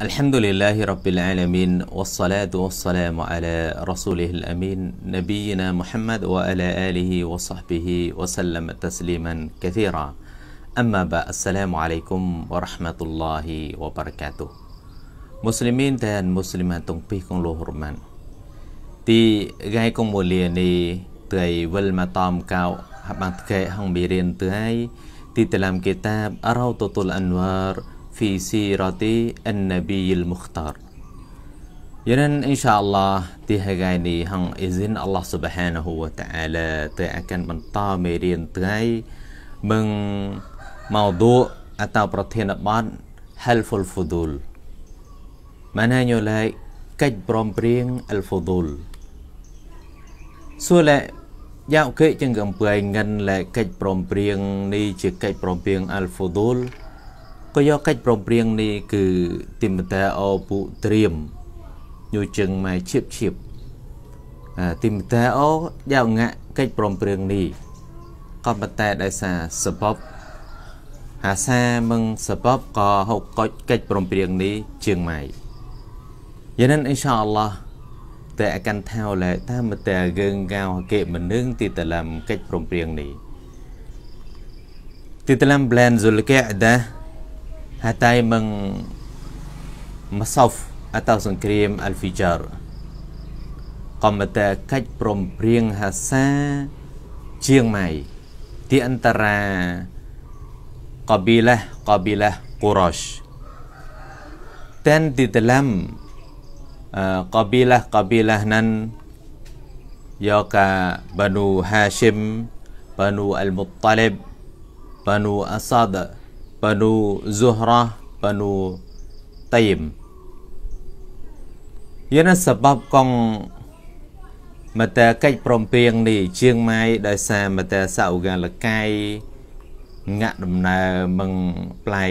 الحمد لله رب العالمين والصلاة والسلام على رسوله الأمين نبينا محمد وعلى آله وصحبه وسلم تسليما كثيرا. أما بعد السلام عليكم ورحمة الله وبركاته. مسلمين dan مسلمات tungpih kong تي Di gai وليني تي والمطام كاو wil matam kau Habang tkai hang birin tui Di في سيرة النبي المختار Yanan insyaAllah di hari ini hang izin Allah subhanahu wa ta'ala Dia akan mentah merian terai Meng maudhu atau perhatian ban Halful fudul Maknanya lai Kaj berompring al-fudul So lai Dạo kệ chân gầm bưởi ngân lại cách brom priêng ni chỉ cách brom priêng al-fudul ក៏យកកិច្ចប្រំព្រៀងនេះគឺទីមតាអពុត្រៀមញូជឹងមកឈៀបឈៀបទីមតាអយកងាក់កិច្ចប្រំព្រៀងនេះក៏ប៉ុន្តែដោយសារសបបហាសាមឹងសបបក៏ហុកកុចកិច្ចប្រំព្រៀងនេះជាងម៉ៃយ៉ាងนั้นអ៊ីនសាអល់ឡោះតែអកាន់ថាឡែតាមតែဂឹងកៅគេមិននឹងទីតឡាំកិច្ចប្រំព្រៀងនេះទីតឡាំ blend ស៊ុ hatai meng masaf atau sangkrim al-fijar. Komata kaj prombrieng hasa chiang mai. Di antara kabilah-kabilah Quraisy dan di dalam eh, kabilah-kabilah nan yaka Banu Hashim Banu Al-Muttalib Banu Asad. Banu Zuhrah Banu Taim Ia sebab kong Mata cách prom pieng ni Chiang Mai ដោយសារមតាសៅកាលកាយងាក់ដំណើរមឹងផ្លៃ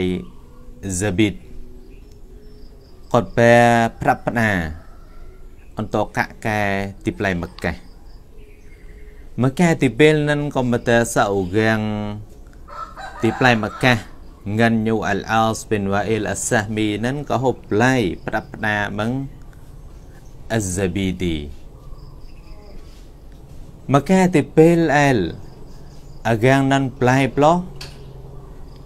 Zabit គាត់បែប្រាប់ផ្ដាអន្តកកែទីផ្លៃមកេះមកែទីពេលនឹងក៏មតាសៅកាងទីផ្លៃមកេះ Nganyu Al-As bin Wa'il As-Sahmi នឹងក៏ហូបប្លែប្រាប់ផ្ដាមឹង Az-Zabidi មកកែទីពេលអែលអាកាងនឹងប្លែប្លោះ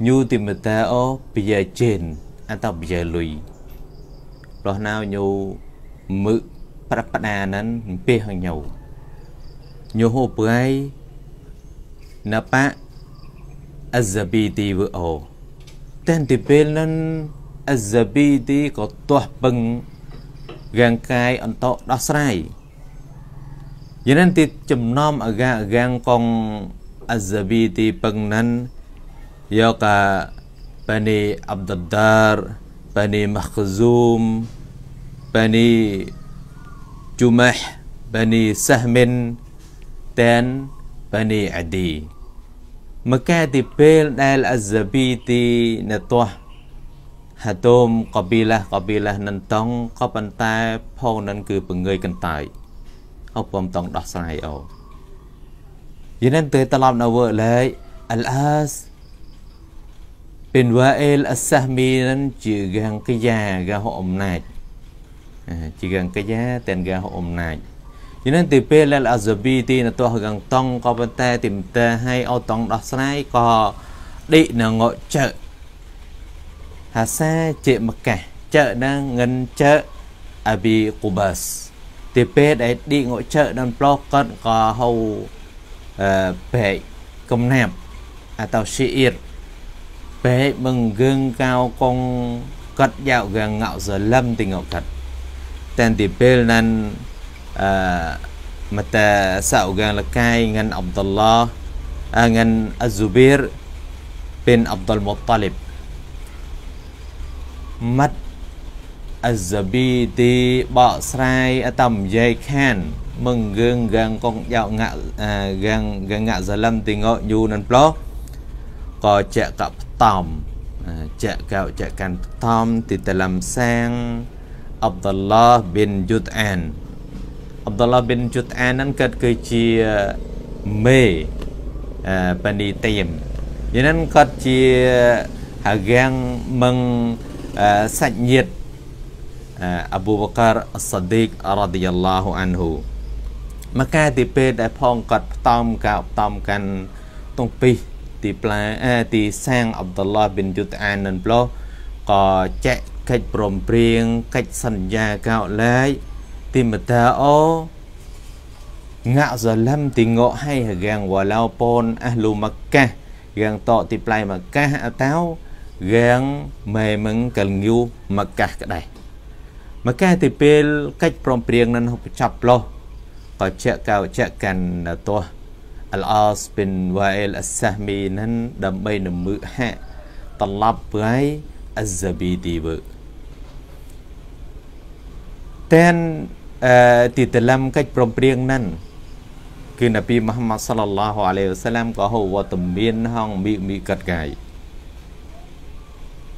ញូទីមតាអូបយាចេនអតបយាលុយប្លោះណៅញូមឹកប្រាប់ផ្ដានឹងពេលហញូញូហូបប្លែណប៉ា Az-Zabidi វអូ dan di belen Az-Zabidi có tuah beng gang kai untuk dasrai Jadi nanti cemnom agak gang kong Az-Zabidi beng nan ya ka Bani Abdaddar Bani Makhzum Bani Jumah Bani Sahmin dan Bani Adi មកែទីពេលដែលអហ្សាប៊ីទីនៅ ទោះហាតូមកប៊ីឡាកប៊ីឡានឹងតង់ក៏ប៉ុន្តែផងនឹងគឺពងើយកន្តើយអពុំតង់ដោះស្រាយអូយនឹងទៅត្រឡប់នៅវើលេអលអាស bin wa'il as-sahmi នឹងជាកាំងកយ៉ាកាហអំណាចជាកាំងកយ៉ាតែកាហអំណាច Jadi tipe lel azabi ti na to gang tong ko pante tim te hai au tong ដោះស្រាយក៏ឌិនៅងកចើហាសាជាមកកាសចើនឹងងិនចើអាប៊ីកូបាសទីពេដែលឌិងកចើដល់ប្លោះគាត់ក៏ហៅអឺពេកកំណាប់អាតោស៊ីអ៊ីរពេកបឹងគឹងកៅកងគាត់យ៉ាវកងងៅសលឹមទីងកកាត់តែទីពេលนั้น uh, mata saugan lekai dengan Abdullah uh, dengan Az-Zubair bin Abdul Muttalib mat Az-Zabidi បកស្រាយតាមយាយខានមឹងគឿងកាងកងយ៉ាងាក់កាងកាងងាក់សលឹមទីងយូនឹងប្លោះក៏ចាក់កបតំចាក់កៅចាក់កាន់តំទីតឡំសាង Abdullah bin Jud'an អបដុលឡាប៊ីនជូតអានហ្នឹងគាត់គឺជាមេបានីទៀមយ៉ាងហ្នឹងគាត់ជាហាហ្គាំងមឹងសាច់ញាតអាប៊ូបកាអសឌីករ៉ាឌីយ៉ាឡោះអានហ៊ូមកកាទីពេលដែលផងគាត់ផ្តំកៅផ្តំកាន់តុងពីទីផ្លែទីសាងអាប់ឌុលឡោះប៊ីនយូតអាននឹងប្លោះក៏ចាក់កិច្ចព្រមព្រៀងកិច្ចសន្យាកៅឡាយទីមតាអូងាក់សឡាំទីងក់ឲ្យរាងវ៉ាឡៅពូនអះលូម៉ាកា រាងតទីផ្លៃម៉ាកាអតៅរាងម៉ែមឹងកលញូម៉ាកាក្ដេម៉ាកាទីពេលកិច្ចព្រមព្រៀងនឹងចាប់ផ្លោះក៏ជាកៅជាកាន់ទោះអលអសប៊ីនវ៉ាអ៊ីលអសា មីនឹងដើម្បីនមឺហាតឡាប់ប្រៃអហ្សាប៊ីទីវើតែនអឺទីតឡាំកិច្ចព្រមព្រៀងនឹងគឺនប៊ីមូហាម៉ាត់សាឡឡោះអាឡៃវ៉ាសាឡាំក៏ហៅវត្តមានហងមីមីកាត់កាយ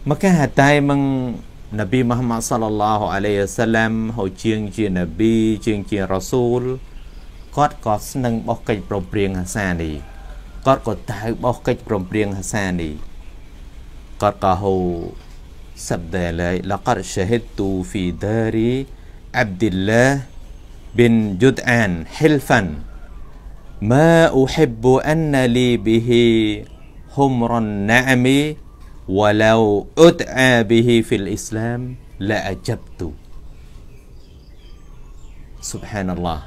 មកកែតែមងនប៊ីមូហាម៉ាត់សាឡឡោះអាឡៃវ៉ាសាឡាំហៅជាងជានប៊ីជាងជារ៉ាស៊ូលគាត់ក៏ស្នឹងបោះកិច្ចព្រមព្រៀងហាសានេះគាត់ក៏តៅបោះកិច្ចព្រមព្រៀងហាសានេះគាត់ក៏ហៅ سبد لي لقد شهدت في دار عبد الله بن جدعان حلفا ما أحب أن لي به حمر النعم ولو أدعى به في الإسلام لأجبت سبحان الله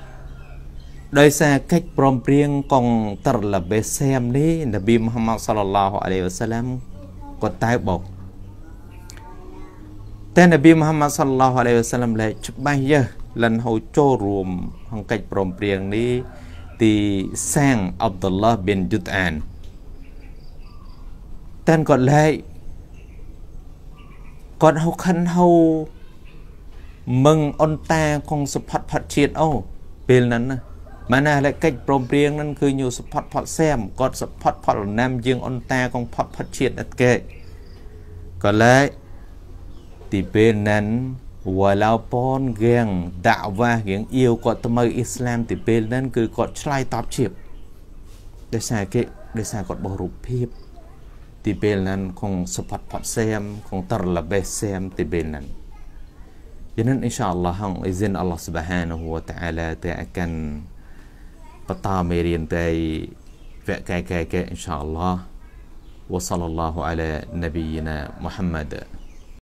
ដោយសារកិច្ចព្រមព្រៀងកងត្រលបេសាមនេះនប៊ីមូហាម៉ាត់សល្លឡោះអាឡៃវ៉ាសាឡាំក៏តែបោក តែនប៊ីមូហាម៉ាត់សល្លឡោះអាឡៃវ៉ាសាឡាំលែច្បាស់យើលិនហូចូលរួមក្នុងកិច្ចព្រមព្រៀងនេះទីសាងអាប់ឌុលឡាប៊ីនយូតអានតែនគាត់លែគាត់ហៅខិនហៅមឹងអនតាកងសុផាត់ផាត់ជាតិអូពេលហ្នឹងណាម៉ាណាលេកិច្ចព្រមព្រៀងហ្នឹងគឺញូសផាត់ផាត់សែមគាត់សផាត់ផាត់លណាំយើងអនតាកងផាត់ផាត់ជាតិអត់គេក៏លែ ទីពេលហ្នឹង walaupun រៀងដាក់វ៉ារៀងអៀវគាត់ទៅមើលអ៊ីស្លាមទីពេលហ្នឹងគឺគាត់ឆ្លើយតបជៀបដោយសារគេដោយសារគាត់បោះរូបភាពទីពេលហ្នឹងគង់សុផាត់ផាត់សែមគង់តរលបេសែមទីពេលហ្នឹងយ៉ាងนั้น insya-Allah ហងអ៊ីសិនអល់ឡោះ Subhanahu wa ta'ala តែអាកានបន្តមេរៀនទៅវគ្គកែកែ insya-Allah وصلى الله على نبينا محمد